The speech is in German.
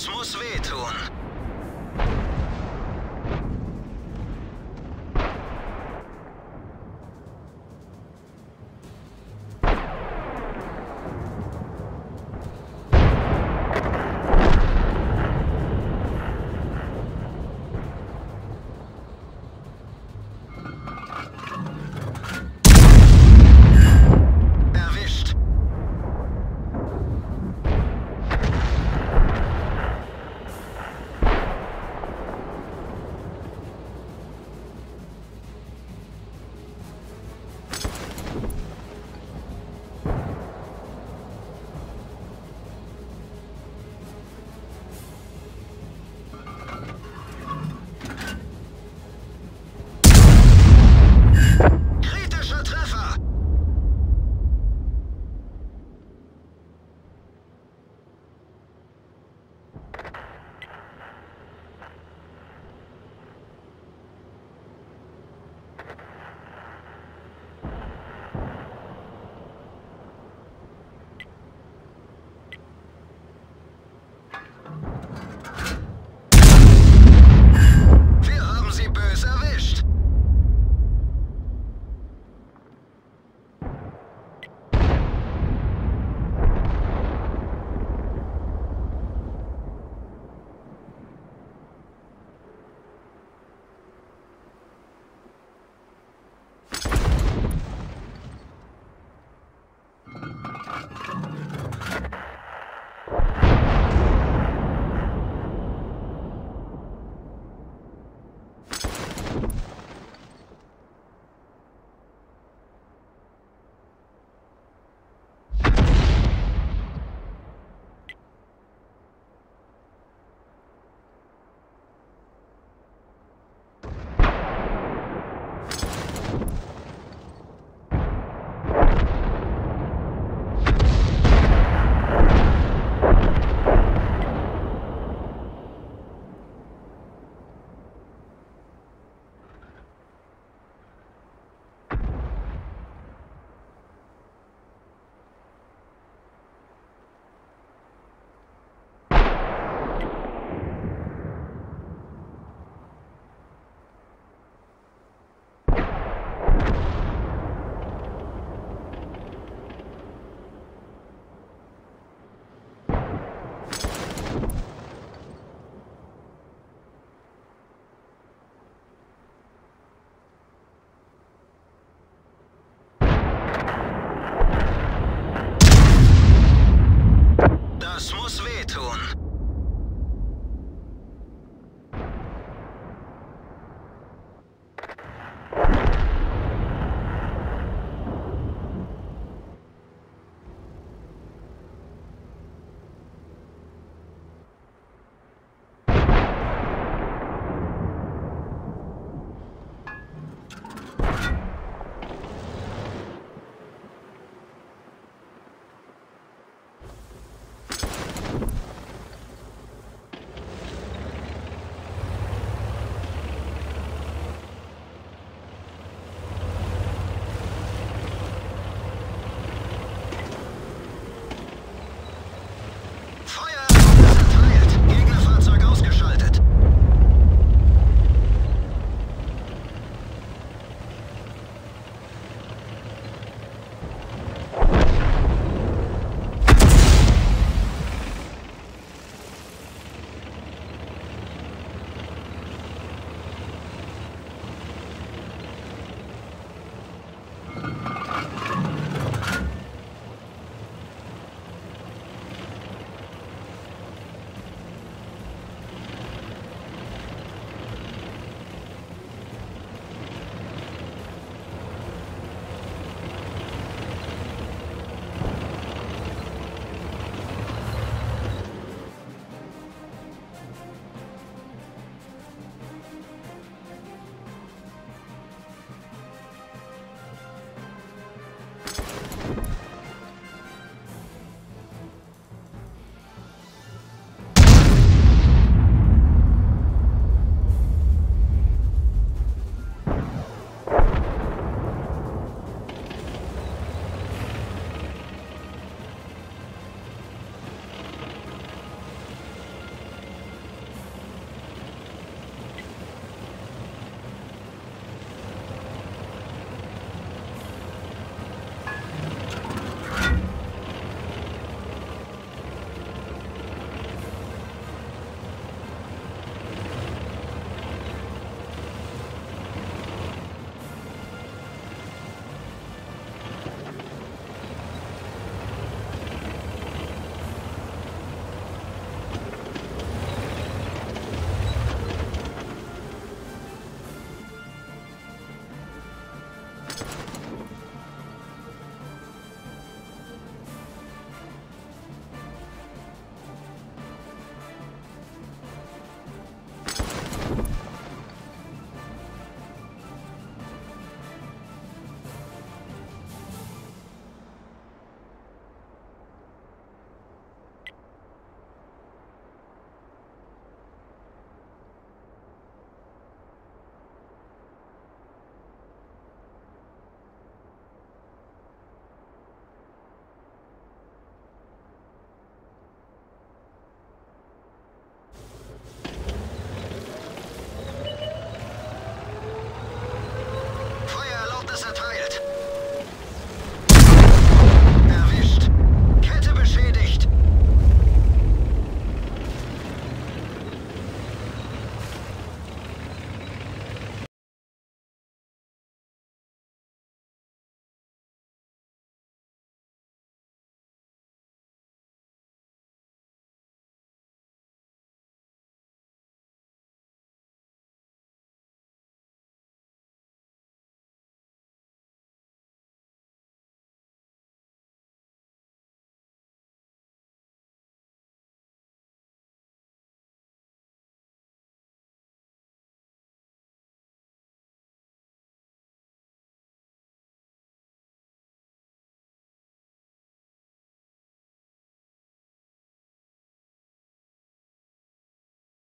Das muss wehtun.